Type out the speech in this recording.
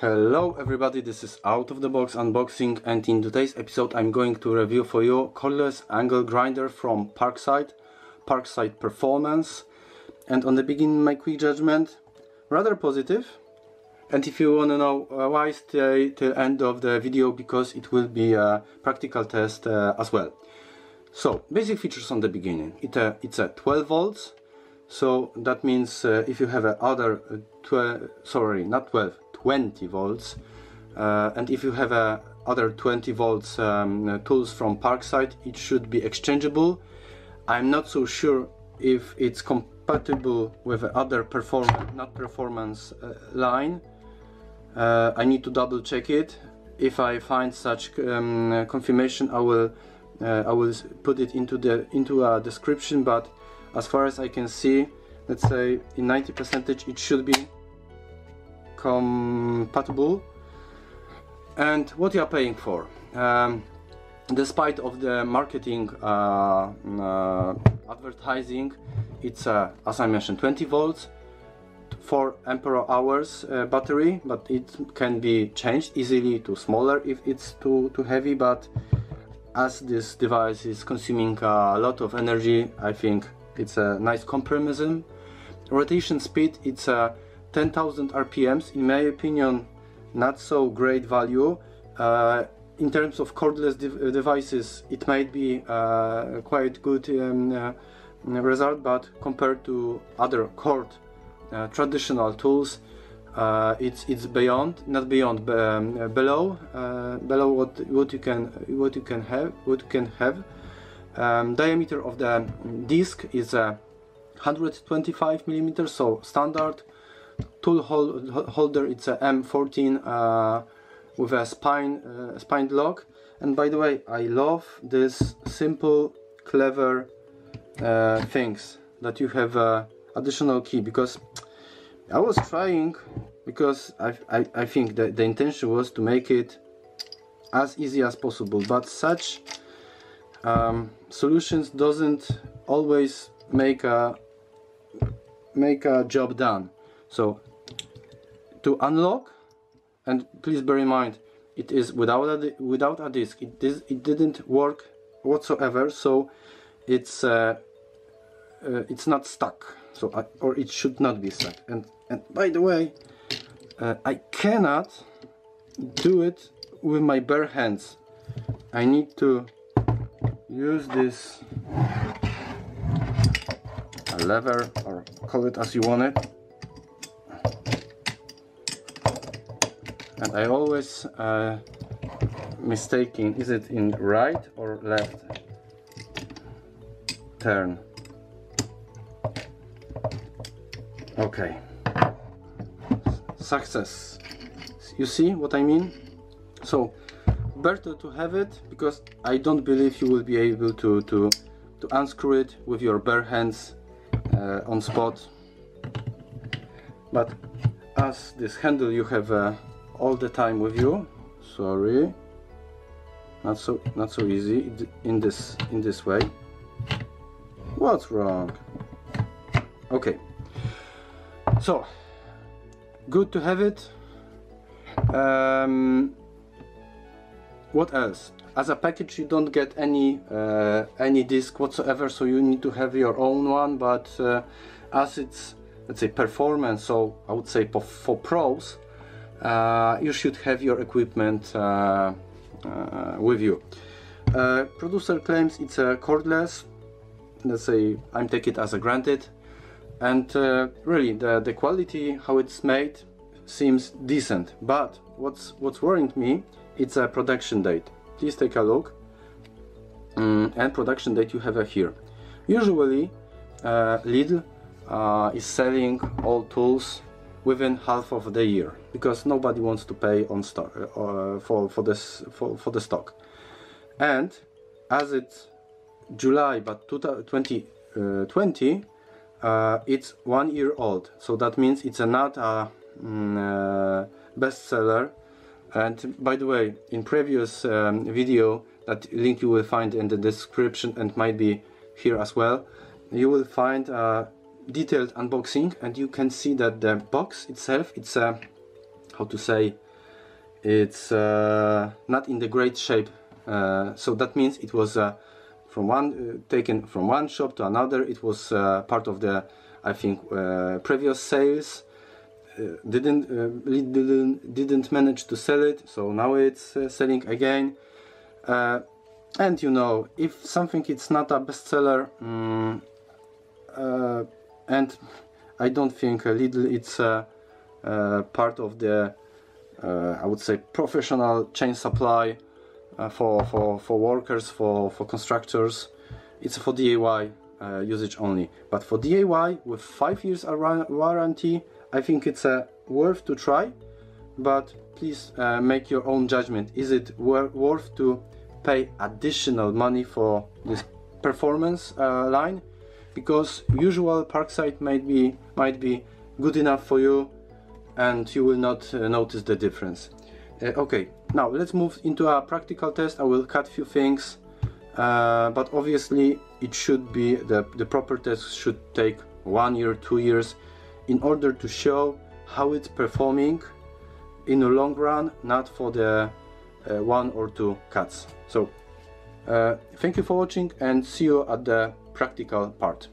Hello everybody, this is Out of the Box Unboxing and in today's episode I'm going to review for you cordless angle grinder from Parkside, Parkside Performance and on the beginning my quick judgment, rather positive. and if you want to know uh, why stay till end of the video because it will be a practical test uh, as well. So basic features on the beginning, it, uh, it's a 12 volts so that means uh, if you have a other uh, 12 sorry not 12 20 volts. Uh, and if you have a other 20 volts um, uh, tools from Parkside it should be exchangeable. I'm not so sure if it's compatible with other performance not performance uh, line. Uh, I need to double check it. If I find such um, confirmation I will I will put it into the into a description but as far as I can see let's say in 90 percentage it should be compatible and what you are paying for um, despite of the marketing uh, uh, advertising it's uh, as I mentioned 20 volts 4 ampere hours uh, battery but it can be changed easily to smaller if it's too too heavy but as this device is consuming a lot of energy I think it's a nice compromise. Rotation speed, it's a 10,000 RPMs. In my opinion, not so great value. Uh, in terms of cordless de devices, it might be uh, quite good um, uh, result, but compared to other cord uh, traditional tools, uh, it's it's beyond, not beyond, um, below, uh, below what what you can what you can have, what you can have. Um, diameter of the disc is uh, 125 millimeters, so standard. Tool holder it's a M14 uh, with a spine uh, spine lock. And by the way, I love this simple, clever uh, things that you have uh, additional key because I was trying because I, I, I think that the intention was to make it as easy as possible but such um, solutions doesn't always make a make a job done so to unlock and please bear in mind it is without a without a disk. It, is, it didn't work whatsoever so it's uh, uh, it's not stuck. So I, or it should not be stuck. And and by the way uh, I cannot do it with my bare hands. I need to use this lever or call it as you want it and I always uh, mistaking is it in right or left turn? Okay. Success. You see what I mean? So better to have it because I don't believe you will be able to to to unscrew it with your bare hands uh, on spot. But as this handle you have uh, all the time with you. Sorry. Not so not so easy in this in this way. What's wrong? Okay. So good to have it. Um, what else? As a package you don't get any uh, any disc whatsoever so you need to have your own one but uh, as it's let's say performance so I would say for for pros you should have your equipment uh, uh, with you. Uh, producer claims it's a cordless. Let's say I'm taking it as a granted. And really the, the quality how it's made seems decent. But what's what's worrying me it's a production date. Please take a look. Um, and production date you have here. Usually uh, Lidl uh, is selling all tools within half of the year because nobody wants to pay on stock uh, for for this for, for the stock. And as it's July but 2020 uh, uh, it's one year old. So that means it's not a mm, uh, bestseller. And by the way in previous um, video that link you will find in the description and might be here as well you will find detailed unboxing and you can see that the box itself it's a how to say it's uh, not in the great shape. Uh, so that means it was uh, from one uh, taken from one shop to another. It was uh, part of the I think uh, previous sales. Didn't didn't didn't manage to sell it so now it's selling again. And you know if something it's not a bestseller um, and I don't think Lidl it's part of the uh, I would say professional chain supply uh, for, for, for workers, for, for constructors. It's for DIY uh, usage only. But for DIY with 5 years warranty, I think it's uh, worth to try. But please uh, make your own judgment. Is it wor worth to pay additional money for this performance uh, line? Because usual Parkside might be, might be good enough for you and you will not uh, notice the difference. Uh, okay, now let's move into a practical test. I will cut few things, uh, but obviously it should be, the, the proper test should take one year, two years in order to show how it's performing in the long run, not for the uh, one or two cuts. So Uh, thank you for watching and see you at the practical part.